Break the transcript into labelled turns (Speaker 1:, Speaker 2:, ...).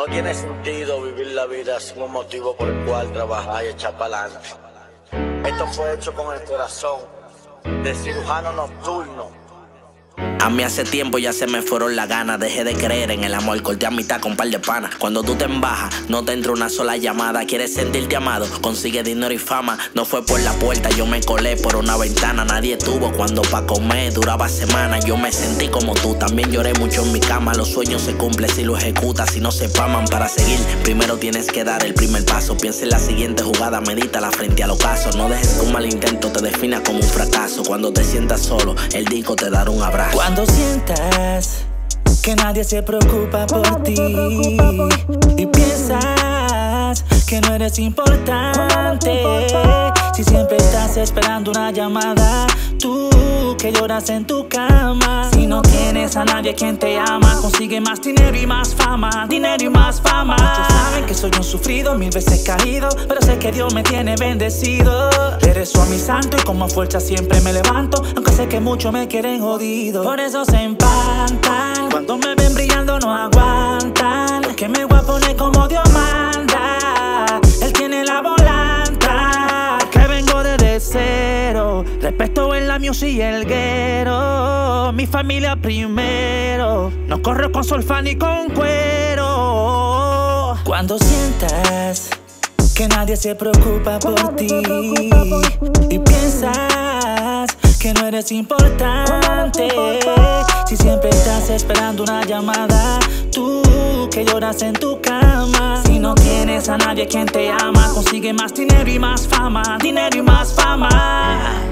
Speaker 1: No tiene sentido vivir la vida sin un motivo por el cual trabajar y echar para adelante. Esto fue hecho con el corazón de cirujano nocturno
Speaker 2: a mí hace tiempo ya se me fueron las ganas, dejé de creer en el amor, corté a mitad con un par de panas. Cuando tú te embajas, no te entra una sola llamada, quieres sentirte amado, consigue dinero y fama. No fue por la puerta, yo me colé por una ventana, nadie tuvo cuando pa' comer duraba semanas. Yo me sentí como tú, también lloré mucho en mi cama. Los sueños se cumplen si lo ejecutas, si no se paman para seguir. Primero tienes que dar el primer paso, piensa en la siguiente jugada, medita la frente al ocaso. No dejes que un mal intento te defina como un fracaso. Cuando te sientas solo, el disco te dará un abrazo.
Speaker 3: Cuando sientas que nadie se preocupa por ti y piensas que no eres importante. Si siempre estás esperando una llamada tú que lloras en tu cama. Si no tienes a nadie quien te ama consigue más dinero y más fama. Dinero y más fama. Muchos saben que soy un sufrido mil veces caído pero sé que Dios me tiene bendecido. Eres su mi santo y como fuerza siempre me levanto aunque sé que muchos me quieren jodido. Por eso se empantan cuando me ven brillando no aguantan. Que me voy a como Dios respeto en la music y el guero. Mi familia primero. No corro con solfa ni con cuero. Cuando sientas que nadie se preocupa por ti y piensas que no eres importante si siempre estás esperando una llamada tú que lloras en tu cama. Si no tienes a nadie quien te ama consigue más dinero y más fama dinero y más fama